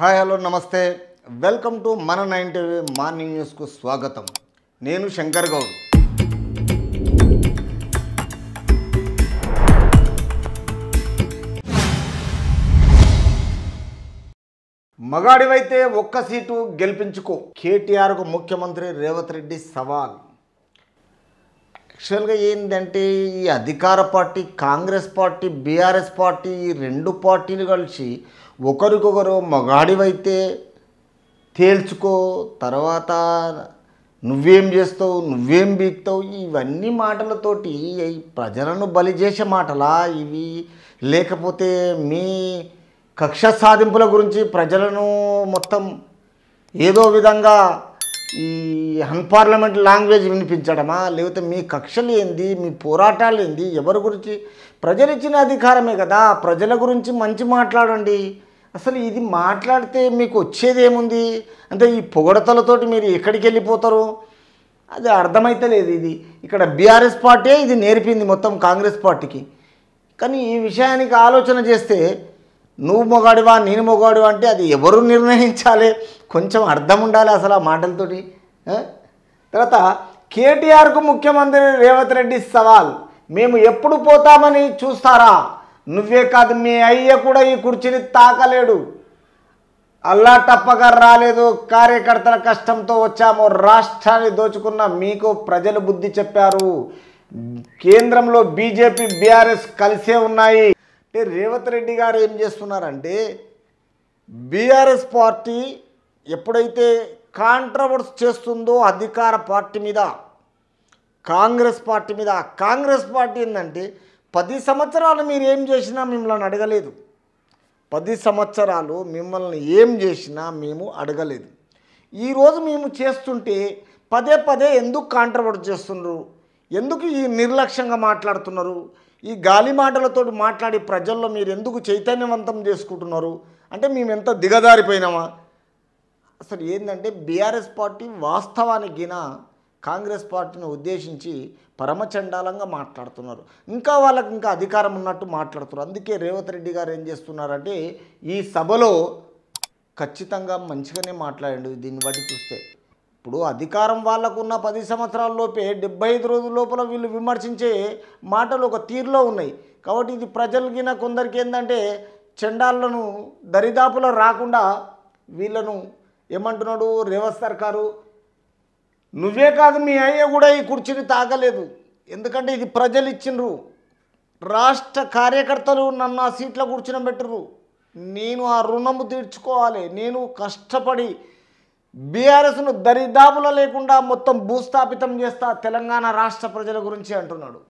Hi hello నమస్తే. Welcome to మన nine TV morning న్యూస్కు స్వాగతం. నేను శంకర్ గౌడ్. మగాడివైతే ఒక్క సీటు గెలిపించుకో. కేటీఆర్కు ముఖ్యమంత్రి రేవంత్ రెడ్డి సవాల్. యాక్చువల్గా ఏంటంటే ఈ అధికార party Congress party BRS party ఈ రెండు పార్టీలు కలిసి ఒకరికొకరు మగాడివైతే తేల్చుకో తర్వాత నువ్వేం చేస్తావు నువ్వేం బీక్తావు ఇవన్నీ మాటలతోటి ప్రజలను బలి చేసే మాటలా ఇవి. లేకపోతే మీ కక్ష సాధింపుల గురించి ప్రజలను మొత్తం ఏదో విధంగా ఈ అన్పార్లమెంట్ లాంగ్వేజ్ వినిపించడమా? లేకపోతే మీ కక్షలు ఏంది? మీ పోరాటాలు ఏంది? ఎవరి గురించి? ప్రజలు ఇచ్చిన అధికారమే కదా. ప్రజల గురించి మంచి మాట్లాడండి. అసలు ఇది మాట్లాడితే మీకు వచ్చేది ఏముంది? అంటే ఈ పొగడతలతోటి మీరు ఎక్కడికి వెళ్ళిపోతారు? అది అర్థమైతలేదు ఇది. ఇక్కడ బీఆర్ఎస్ పార్టీ ఇది నేర్పింది మొత్తం కాంగ్రెస్ పార్టీకి. కానీ ఈ విషయానికి ఆలోచన చేస్తే నువ్వు మొగాడివా నేను మొగాడివా అంటే అది ఎవరు నిర్ణయించాలి? కొంచెం అర్థం ఉండాలి అసలు ఆ మాటలతోటి తర్వాత కేటీఆర్కు ముఖ్యమంత్రి రేవంత్ రెడ్డి సవాల్ మేము ఎప్పుడు పోతామని చూస్తారా? నువ్వే కాదు మీ అయ్య కూడా ఈ కుర్చీని తాకలేడు. అల్లా టప్పగా రాలేదు కార్యకర్తల కష్టంతో వచ్చాము రాష్ట్రాన్ని దోచుకున్న మీకు ప్రజలు బుద్ధి చెప్పారు. కేంద్రంలో బీజేపీ బీఆర్ఎస్ కలిసే ఉన్నాయి. అంటే రేవంత్ రెడ్డి గారు ఏం చేస్తున్నారంటే బీఆర్ఎస్ పార్టీ ఎప్పుడైతే కాంట్రవర్స్ చేస్తుందో అధికార పార్టీ మీద కాంగ్రెస్ పార్టీ మీద కాంగ్రెస్ పార్టీ ఏంటంటే పది సంవత్సరాలు మీరు ఏం చేసినా మిమ్మల్ని అడగలేదు. పది సంవత్సరాలు మిమ్మల్ని ఏం చేసినా మేము అడగలేదు. ఈరోజు మేము చేస్తుంటే పదే పదే ఎందుకు కాంట్రవర్ట్ చేస్తున్నారు? ఎందుకు ఈ నిర్లక్ష్యంగా మాట్లాడుతున్నారు? ఈ గాలి మాటలతో మాట్లాడి ప్రజల్లో మీరు ఎందుకు చైతన్యవంతం చేసుకుంటున్నారు? అంటే మేము ఎంత దిగదారిపోయినామా అసలు ఏంటంటే బీఆర్ఎస్ పార్టీ వాస్తవానికి గిన కాంగ్రెస్ పార్టీని ఉద్దేశించి పరమచండాలంగా మాట్లాడుతున్నారు. ఇంకా వాళ్ళకి ఇంకా అధికారం ఉన్నట్టు మాట్లాడుతున్నారు. అందుకే రేవంత్ రెడ్డి గారు ఏం చేస్తున్నారంటే ఈ సభలో ఖచ్చితంగా మంచిగానే మాట్లాడండి. దీన్ని బట్టి చూస్తే ఇప్పుడు అధికారం వాళ్ళకు ఉన్న పది సంవత్సరాల లోపే డెబ్బై ఐదు రోజుల లోపల వీళ్ళు విమర్శించే మాటలు ఒక తీరులో ఉన్నాయి. కాబట్టి ఇది ప్రజలకిన కొందరికి ఏంటంటే చండాలను దరిదాపులో రాకుండా వీళ్ళను ఏమంటున్నాడు రేవంత్ సర్కారు నువ్వే కాదు మీ అయ్య కూడా ఈ కుర్చీని తాగలేదు. ఎందుకంటే ఇది ప్రజలు ఇచ్చిండ్రు. రాష్ట్ర కార్యకర్తలు నన్ను ఆ సీట్లో కూర్చునబెట్టరు నేను ఆ రుణము తీర్చుకోవాలి. నేను కష్టపడి బీఆర్ఎస్ను దరిదాపుల లేకుండా మొత్తం భూస్థాపితం చేస్తా తెలంగాణ రాష్ట్ర ప్రజల గురించి అంటున్నాడు.